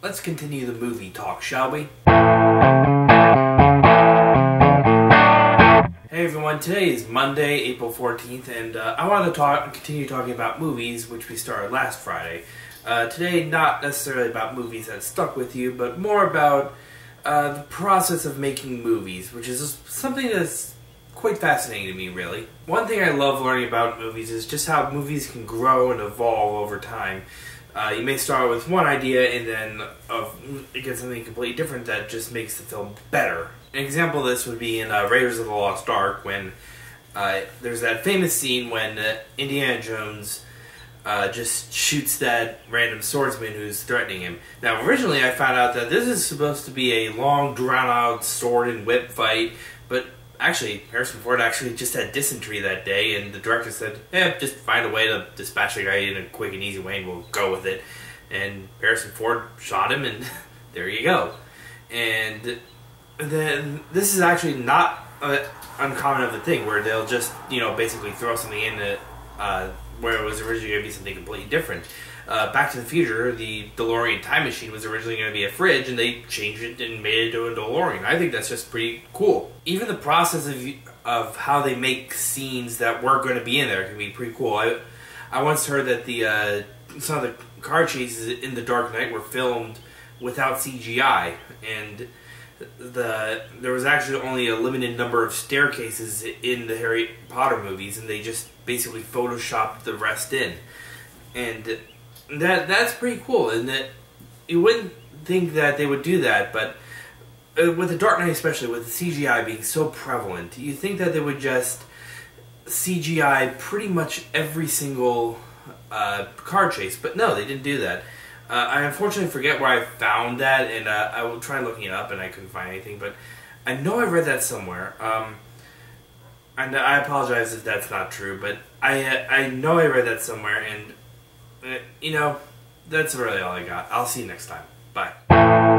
Let's continue the movie talk, shall we? Hey everyone, today is Monday, April 14th, and uh, I wanted to talk, continue talking about movies, which we started last Friday. Uh, today, not necessarily about movies that stuck with you, but more about uh, the process of making movies, which is something that's quite fascinating to me, really. One thing I love learning about movies is just how movies can grow and evolve over time. Uh, you may start with one idea and then uh, get something completely different that just makes the film better. An example of this would be in uh, Raiders of the Lost Ark when uh, there's that famous scene when uh, Indiana Jones uh, just shoots that random swordsman who's threatening him. Now, originally I found out that this is supposed to be a long, drawn-out sword and whip fight, but actually, Harrison Ford actually just had dysentery that day, and the director said, "Yeah, just find a way to dispatch the guy in a quick and easy way, and we'll go with it." And Harrison Ford shot him, and there you go. And then this is actually not uncommon of a thing where they'll just you know basically throw something in it uh, where it was originally going to be something completely different. Uh, Back to the Future, the DeLorean time machine was originally going to be a fridge, and they changed it and made it into a DeLorean. I think that's just pretty cool. Even the process of of how they make scenes that weren't going to be in there can be pretty cool. I I once heard that the uh, some of the car chases in The Dark Knight were filmed without CGI, and the there was actually only a limited number of staircases in the Harry Potter movies, and they just basically photoshopped the rest in, and that that's pretty cool. And that you wouldn't think that they would do that, but uh, with the Dark Knight, especially with the CGI being so prevalent, you think that they would just CGI pretty much every single uh, car chase, but no, they didn't do that. Uh, I unfortunately forget where I found that, and uh, I will try looking it up, and I couldn't find anything. But I know I read that somewhere, um, and I apologize if that's not true. But I uh, I know I read that somewhere, and uh, you know that's really all I got. I'll see you next time. Bye.